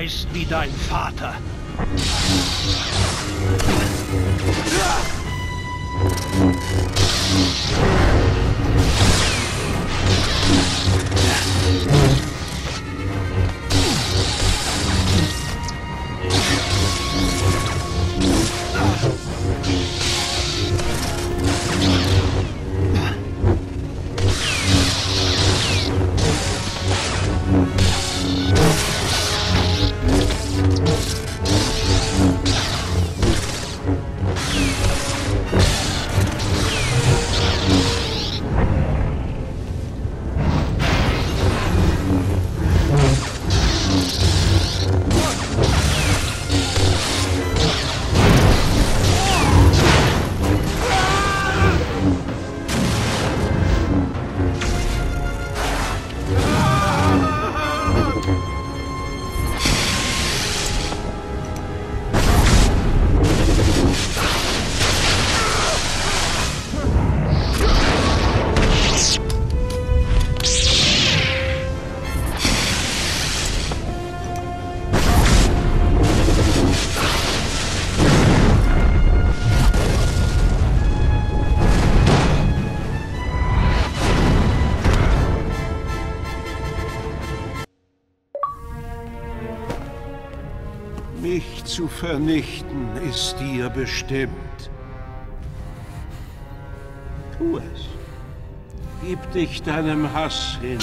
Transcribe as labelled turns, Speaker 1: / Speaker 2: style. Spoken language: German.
Speaker 1: Geist wie dein Vater.
Speaker 2: Mich zu vernichten ist dir bestimmt. Tu es. Gib dich deinem Hass hin.